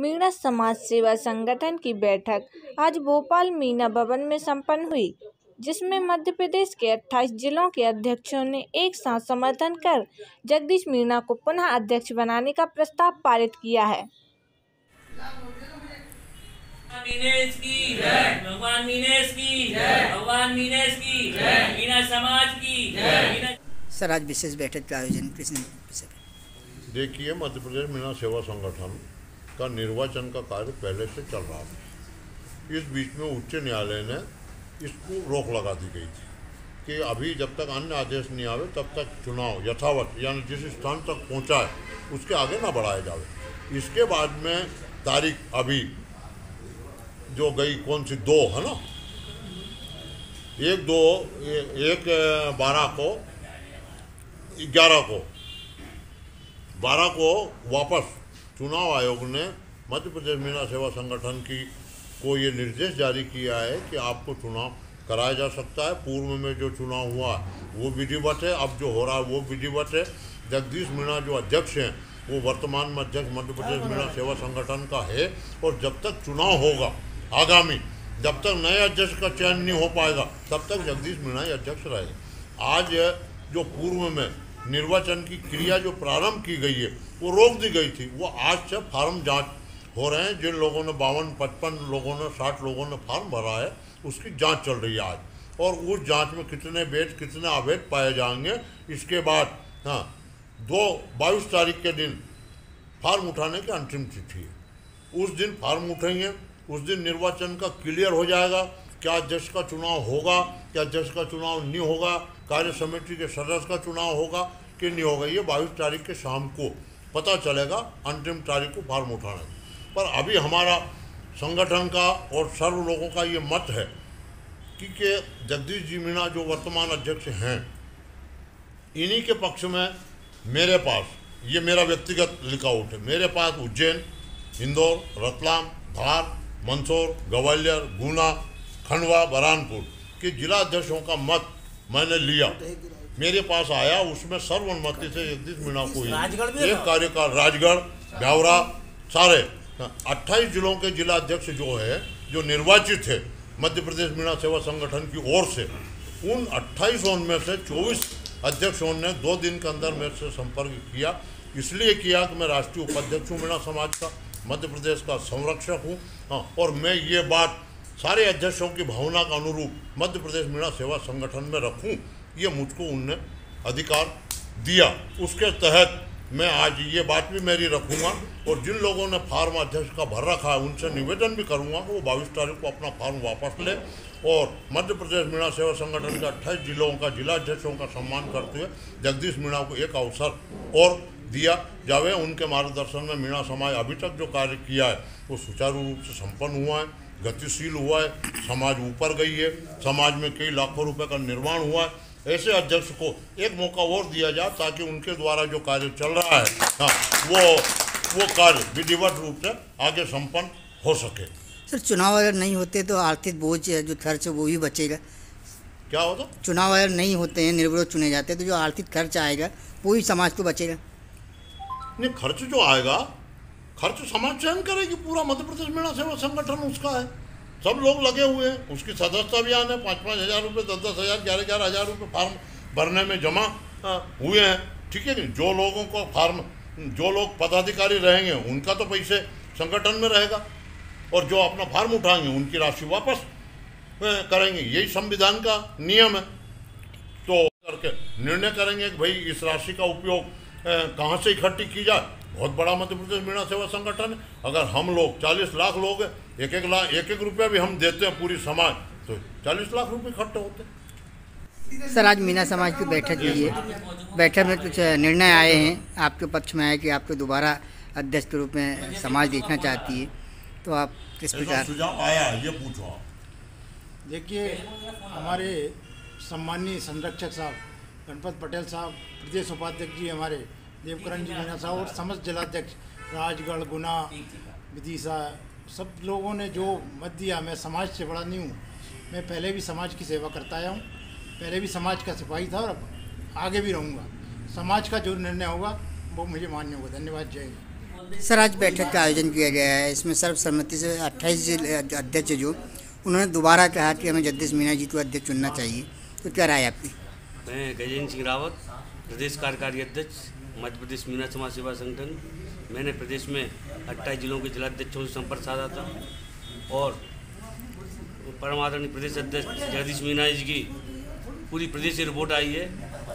मीणा समाज सेवा संगठन की बैठक आज भोपाल मीना भवन में संपन्न हुई जिसमें मध्य प्रदेश के 28 जिलों के अध्यक्षों ने एक साथ समर्थन कर जगदीश मीणा को पुनः अध्यक्ष बनाने का प्रस्ताव पारित किया है। मीनेश की भगवान मीनेश की भगवान मीनेश की मीना समाज की सर आज विशेष बैठक का आयोजन किसने देखिए मध्य प्रदेश मीना सेवा संगठन का निर्वाचन का कार्य पहले से चल रहा था। इस बीच में उच्च न्यायालय ने इसको रोक लगा दी गई थी कि अभी जब तक अन्य आदेश नहीं आवे, तब तक चुनाव यथावत, यानी जिस स्थान तक पहुँचा है, उसके आगे ना बढ़ाया जावे। इसके बाद में तारीख अभी जो गई, कौन सी? दो, है ना? एक दो एक बारह को, ग्यारह को, बारह को वापस चुनाव आयोग ने मध्य प्रदेश मीना सेवा संगठन की को ये निर्देश जारी किया है कि आपको चुनाव कराया जा सकता है। पूर्व में जो चुनाव हुआ, वो विधिवत है। अब जो हो रहा है, वो विधिवत है। जगदीश मीणा जो अध्यक्ष हैं, वो वर्तमान में अध्यक्ष मध्य प्रदेश मीणा सेवा संगठन का है और जब तक चुनाव होगा, आगामी, जब तक नए अध्यक्ष का चयन नहीं हो पाएगा, तब तक जगदीश मीणा ही अध्यक्ष रहेगा। आज जो पूर्व में निर्वाचन की क्रिया जो प्रारंभ की गई है, वो रोक दी गई थी। वो आज से फार्म जाँच हो रहे हैं। जिन लोगों ने बावन, पचपन लोगों ने, साठ लोगों ने फार्म भरा है, उसकी जाँच चल रही है आज। और उस जाँच में कितने बेद कितने अवैध पाए जाएँगे, इसके बाद हाँ दो, बाईस तारीख के दिन फार्म उठाने की अंतिम तिथि है। उस दिन फार्म उठेंगे, उस दिन निर्वाचन का क्लियर हो जाएगा क्या अध्यक्ष का चुनाव होगा, क्या अध्यक्ष का चुनाव नहीं होगा, कार्य समिति के सदस्य का चुनाव होगा, कि नहीं होगा, ये बाईस तारीख के शाम को पता चलेगा, अंतिम तारीख को फार्म उठाने पर अभी हमारा संगठन का और सर्व लोगों का ये मत है कि, के जगदीश जी मीणा जो वर्तमान अध्यक्ष हैं, इन्हीं के पक्ष में मेरे पास, ये मेरा व्यक्तिगत लिखाउट है, मेरे पास उज्जैन, इंदौर, रतलाम, धार, मंदसौर, ग्वालियर, गुना खंडवा बरहानपुर के जिला अध्यक्षों का मत मैंने लिया। मेरे पास आया उसमें सर्वसम्मति से जगदीश मीणा को ही एक कार्यकाल राजगढ़ ब्यावरा सारे। अट्ठाईस जिलों के जिला अध्यक्ष जो है जो निर्वाचित है मध्य प्रदेश मीणा सेवा संगठन की ओर से उन 28 में से 24 अध्यक्षों ने दो दिन के अंदर मेरे से संपर्क किया। इसलिए किया कि मैं राष्ट्रीय उपाध्यक्ष हूँ मीणा समाज का मध्य प्रदेश का संरक्षक हूँ। हाँ, और मैं ये बात सारे अध्यक्षों की भावना का अनुरूप मध्य प्रदेश मीणा सेवा संगठन में रखूँ, ये मुझको उनने अधिकार दिया। उसके तहत मैं आज ये बात भी मेरी रखूँगा और जिन लोगों ने फार्म अध्यक्ष का भर रखा है उनसे निवेदन भी करूँगा कि वो बाईस तारीख को अपना फार्म वापस ले और मध्य प्रदेश मीणा सेवा संगठन के अट्ठाईस जिलों का जिला अध्यक्षों का सम्मान करते हुए जगदीश मीणा को एक अवसर और दिया जावे। उनके मार्गदर्शन में मीणा समाज अभी तक जो कार्य किया है, वो सुचारू रूप से संपन्न हुआ है। गतिशील हुआ है समाज ऊपर गई है समाज में कई लाखों रुपए का निर्माण हुआ है। ऐसे अध्यक्ष को एक मौका और दिया जाए ताकि उनके द्वारा जो कार्य चल रहा है हाँ वो वो कार्य विधिवत रूप से आगे संपन्न हो सके। सर चुनाव अगर नहीं होते तो आर्थिक बोझ जो खर्च वो भी बचेगा। क्या होता? चुनाव अगर नहीं होते हैं निर्विरोध चुने जाते तो जो आर्थिक खर्च आएगा वो भी समाज को बचेगा। नहीं खर्च जो आएगा खर्च समाज चयन करेगी पूरा मध्य प्रदेश मीणा सेवा संगठन उसका है। सब लोग लगे हुए हैं। उसकी सदस्यता अभियान है पाँच पाँच हज़ार रुपये दस दस हज़ार ग्यारह ग्यारह हज़ार रुपये फार्म भरने में जमा हुए हैं। ठीक है नहीं? जो लोगों को फार्म जो लोग पदाधिकारी रहेंगे उनका तो पैसे संगठन में रहेगा। और जो अपना फार्म उठाएँगे उनकी राशि वापस करेंगे। यही संविधान का नियम है। तो करके निर्णय करेंगे कि भाई इस राशि का उपयोग कहाँ से इकट्ठी की जाए? बहुत बड़ा मध्य प्रदेश मीणा सेवा संगठन। है अगर हम लोग 40 लाख लोग हैं एक एक लाख एक एक रुपया भी हम देते हैं पूरी समाज तो 40 लाख रुपए इकट्ठे होते हैं। सर आज मीना समाज की बैठक हुई है। बैठक में कुछ निर्णय आए हैं आपके पक्ष में आए कि आपको दोबारा अध्यक्ष के रूप में समाज देखना चाहती है। तो आप किस प्रकार सुझाव आया है ये पूछो देखिए हमारे सम्मानीय संरक्षक साहब गणपत पटेल साहब, प्रदेश उपाध्यक्ष जी हमारे, देवकरण जी मीणा साहब, और समस्त जिलाध्यक्ष राजगढ़, गुना, विदिशा, सब लोगों ने जो मत दिया, मैं समाज से बड़ा नहीं हूँ। मैं पहले भी समाज की सेवा करता आया हूँ। पहले भी समाज का सिपाही था और आगे भी रहूँगा। समाज का जो निर्णय होगा, वो मुझे मान्य होगा। धन्यवाद, जय हिंद। सर, आज बैठक का आयोजन किया गया है। इसमें सर्वसम्मति से 28 ज़िले, अध्यक्ष जो, उन्होंने दोबारा कहा कि हमें जगदीश मीना जी को अध्यक्ष चुनना चाहिए। तो क्या राय आपकी? मैं गजेंद्र सिंह रावत, प्रदेश कार्यकारी अध्यक्ष, मध्य प्रदेश मीना समाज सेवा संगठन। मैंने प्रदेश में अट्ठाईस जिलों के जिलाध्यक्षों से संपर्क साधा था और परम आदरणीय प्रदेश अध्यक्ष जगदीश मीना जी की पूरी प्रदेश से रिपोर्ट आई है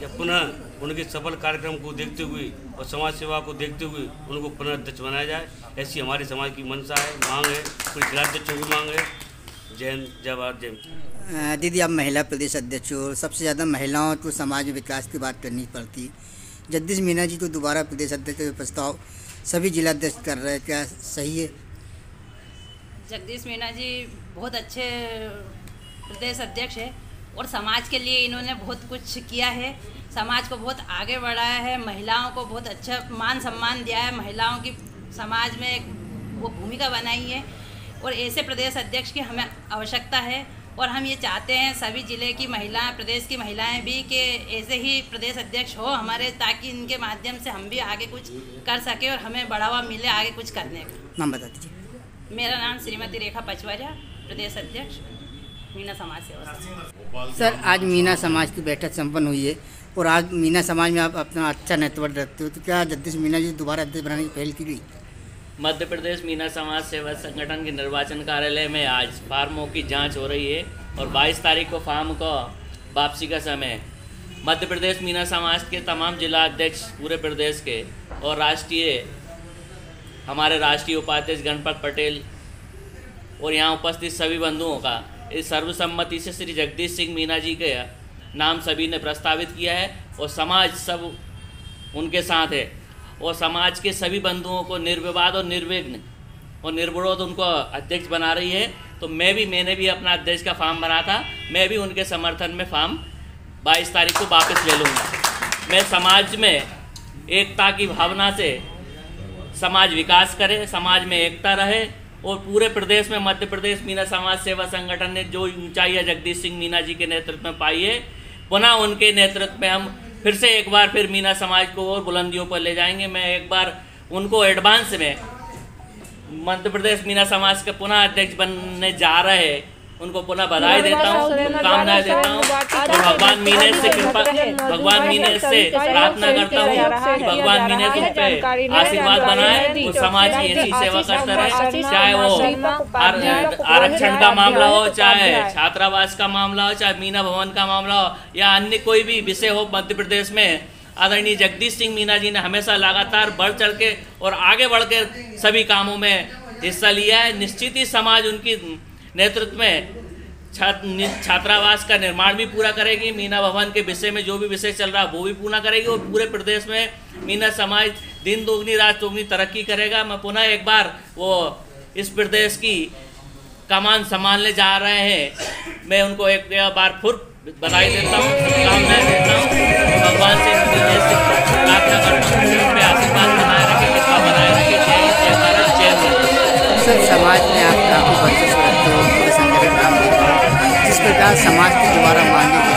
कि पुनः उनके सफल कार्यक्रम को देखते हुए और समाज सेवा को देखते हुए उनको पुनः अध्यक्ष बनाया जाए। ऐसी हमारे समाज की मंशा है, मांग है, पूरी जिलाध्यक्षों की मांग है। जय हिंद, जय भारत, जय दीदी, आप महिला प्रदेश अध्यक्ष हो सबसे ज़्यादा महिलाओं को समाज विकास की बात करनी पड़ती। जगदीश मीना जी को दोबारा प्रदेश अध्यक्ष का प्रस्ताव सभी जिला अध्यक्ष कर रहे हैं। क्या सही है? जगदीश मीना जी बहुत अच्छे प्रदेश अध्यक्ष है और समाज के लिए इन्होंने बहुत कुछ किया है। समाज को बहुत आगे बढ़ाया है, महिलाओं को बहुत अच्छा मान सम्मान दिया है, महिलाओं की समाज में वो भूमिका बनाई है। और ऐसे प्रदेश अध्यक्ष की हमें आवश्यकता है। और हम ये चाहते हैं सभी ज़िले की महिलाएँ प्रदेश की महिलाएँ भी कि ऐसे ही प्रदेश अध्यक्ष हो हमारे ताकि इनके माध्यम से हम भी आगे कुछ कर सके और हमें बढ़ावा मिले आगे कुछ करने का। नाम बता दीजिए। मेरा नाम श्रीमती रेखा पचवरिया प्रदेश अध्यक्ष मीना समाज सेवा सर आज मीना समाज की बैठक संपन्न हुई है और आज मीना समाज में आप अपना अच्छा नेतृत्व रखते हो तो क्या जगदीश मीना जी दोबारा अध्यक्ष बनाने की पहल की गई? मध्य प्रदेश मीना समाज सेवा संगठन के निर्वाचन कार्यालय में आज फार्मों की जाँच हो रही है और 22 तारीख को फार्म को वापसी का समय मध्य प्रदेश मीना समाज के तमाम जिला अध्यक्ष पूरे प्रदेश के और राष्ट्रीय, हमारे राष्ट्रीय उपाध्यक्ष गणपत पटेल और यहाँ उपस्थित सभी बंधुओं का इस सर्वसम्मति से श्री जगदीश सिंह मीना जी के नाम सभी ने प्रस्तावित किया है और समाज सब उनके साथ है। और समाज के सभी बंधुओं को निर्विवाद और निर्विघ्न और निर्विरोध उनको अध्यक्ष बना रही है। तो मैं भी, मैंने भी अपना अध्यक्ष का फॉर्म भरा था। मैं भी उनके समर्थन में फॉर्म 22 तारीख को वापस ले लूँगा। मैं समाज में एकता की भावना से समाज विकास करे, समाज में एकता रहे और पूरे प्रदेश में मध्य प्रदेश मीना समाज सेवा संगठन ने जो ऊंचाइयाँ जगदीश सिंह मीना जी के नेतृत्व में पाई है, पुनः उनके नेतृत्व में हम फिर से एक बार फिर मीना समाज को और बुलंदियों पर ले जाएँगे। मैं एक बार उनको एडवांस में मध्य प्रदेश मीना समाज के पुनः अध्यक्ष बनने जा रहे हैं उनको पुनः बधाई देता हूँ शुभकामनाएँ देता हूँ। और भगवान मीने से कृपा भगवान मीने से प्रार्थना करता हूँ। कि भगवान मीने तुम पे आशीर्वाद बनाए और समाज की ऐसी सेवा करते रहे चाहे वो आरक्षण का मामला हो चाहे छात्रावास का मामला हो चाहे मीना भवन का मामला हो या अन्य कोई भी विषय हो मध्य प्रदेश में आदरणीय जगदीश सिंह मीना जी ने हमेशा लगातार बढ़ चढ़ के और आगे बढ़ के सभी कामों में हिस्सा लिया है। निश्चित ही समाज उनकी नेतृत्व में छात्र छात्रावास का निर्माण भी पूरा करेगी। मीना भवन के विषय में जो भी विषय चल रहा है, वो भी पूरा करेगी और पूरे प्रदेश में मीना समाज, दिन दोगुनी रात दोगुनी तरक्की करेगा। मैं पुनः एक बार वो इस प्रदेश की कमान संभालने जा रहे हैं। मैं उनको एक बार फिर बधाई देता हूँ, शुभकामनाएँ देता हूँ। भगवान से प्रार्थना करता हूँ। समाज में हो जिस समाज के द्वारा मांगे जगदीश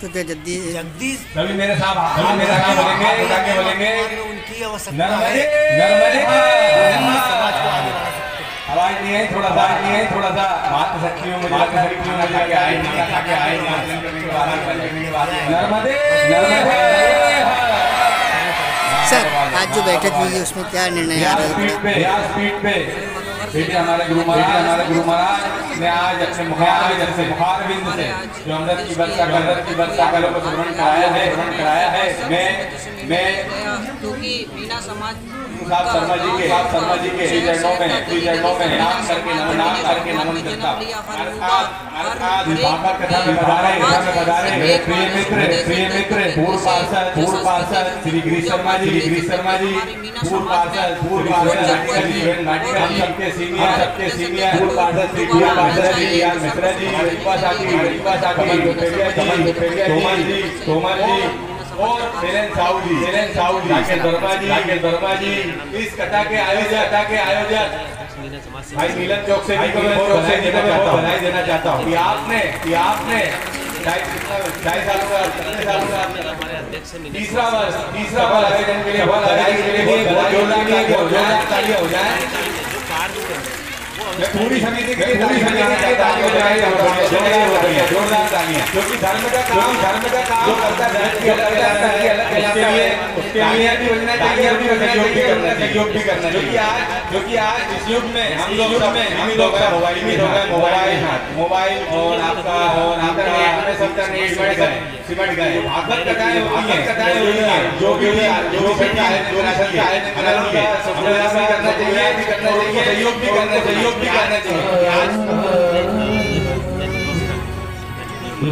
तो क्या जद्दी जगदीश सभी मेरे साथ सभी मेरे साथ बोलेंगे बोलेंगे। उनकी आवश्यकता है नर्मदे समाज को आगे हैं आवाज़ नहीं है थोड़ा सा नहीं है थोड़ा सा। बात सकती हूँ मुझे बात सकती हूँ क्या आए नहीं क्या क्या आए के के नर्मदे नर्मदे सर आज जो बैठक हुई है उसमें क्या निर्णय आ रहे स्पीड हैं पे या स्पीड पे। बेटे हमारे गुरु महाराज हमारे गुरु महाराज ने आज अपने मुखार जब से मुखार बिंद से जो अमृत की वर्षा का अमृत की वर्षा का लोग स्मरण कराया है स्मरण कराया है। मैं मैं क्योंकि मीना समाज शर्मा जी के शर्मा जी के श्री चरणों में श्री में नाम करके नमन नाम करके नमन करता आज कथा में पधारे कथा में पधारे मेरे प्रिय मित्र प्रिय मित्र पूर्व पार्षद पूर्व पार्षद श्री गिरीश शर्मा जी गिरीश शर्मा जी पूर्व पार्षद पूर्व पार्षद श्री हम सबके सीनियर सबके सीनियर पूर्व पार्षद श्री पूर्व पार्षद श्री आर मिश्रा जी रिपा साकी रिपा साकी कमल दुपेरिया जी दुपेरिया तोमर जी तोमर जी और सेलेन साहू जी साहू वर्मा जी राकेश वर्मा जी इस कथा के आयोजक कथा के आयोजक। भाई मिलन चौक से भी को मैं बधाई देना चाहता हूँ। कि आपने कि आपने ढाई सालों का कितने सालों का। तीसरा वर्ष तीसरा वर्ष आयोजन के लिए आयोजन के लिए बहुत जोरदार तालियाँ हो जाए हो पूरी समिति के लिए पूरी समिति के लिए तालियाँ हो जोरदार तालियाँ तालियाँ क्योंकि धर्म का काम धर्म का काम जो करता है धर्म की अलग अलग अलग उसके लिए उसके लिए भी होना चाहिए भी होना चाहिए सहयोग भी करना क्योंकि आज क्योंकि आज इस युग में हम लोग सब में हम लोग सब मोबाइल में हो गए मोबाइल मोबाइल और आपका और आपका हमें सिमट गए सिमट गए। भागवत कथाएँ होती हैं कथाएँ होती हैं जो भी जो भी है जो संस्था है अलग है। भी करना चाहिए करना चाहिए सहयोग भी करना चाहिए सहयोग भी करना चाहिए।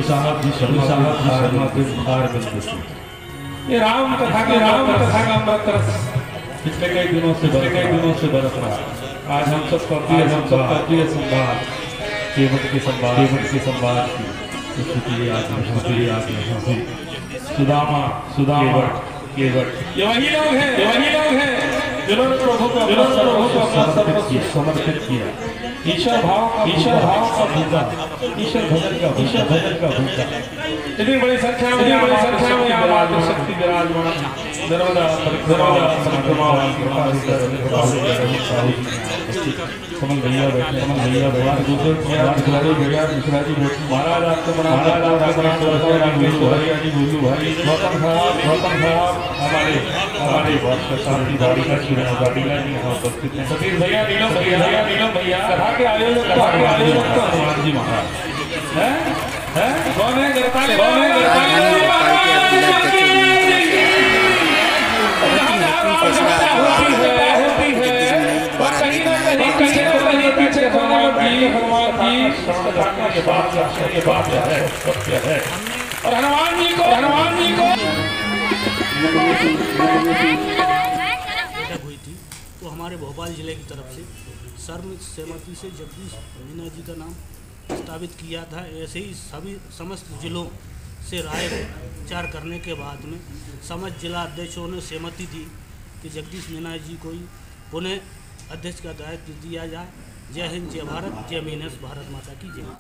साहब जी शर्मा साहब शर्मा के बुखार ये राम कथा के राम कथा का अमृत रस। पिछले कई दिनों से पिछले कई दिनों से बरस रहा। आज हम सब का प्रिय हम सब का प्रिय संवाद। केवट के संवाद। केवट के संवाद। की इसलिए आज इसलिए आज यहाँ से सुदामा सुदामा। केवट। ये वही लोग हैं ये वही लोग हैं। Milan Prohopa, Milan Prohopa, Milan Prohopa, ईश्वर भाव ईश्वर भाव का भूखा ईश्वर भजन का ईश्वर भजन का भूखा इतनी बड़ी संख्या में बड़ी संख्या में यहाँ मातृ शक्ति विराजमान नर्मदा नर्मदा परिक्रमा कमल भैया बैठे कमल भैया भगवान दूसरे खिलाड़ी भैया मिश्रा जी महाराज आपको बना महाराज आपको बना गोलू भाई जी गोलू भाई गौतम साहब गौतम साहब हमारे हमारे बहुत शांति गाड़ी का शिव गाड़ी का यहाँ उपस्थित हैं सतीश भैया नीलम भैया भैया नीलम भैया के आयोजक आयोजक तो हनुमान जी महाराज हैं हैं कौन है कौन है है है और हनुमान जी को हनुमान जी को तो हमारे भोपाल ज़िले की तरफ़ से सर्व सहमति से जगदीश मीना जी का नाम प्रस्तावित किया था। ऐसे ही सभी समस्त जिलों से राय विचार करने के बाद में समस्त जिला अध्यक्षों ने सहमति दी कि जगदीश मीना जी को ही पुनः अध्यक्ष का दायित्व दिया जाए। जय हिंद, जय भारत, जय मीनस, भारत माता की जय।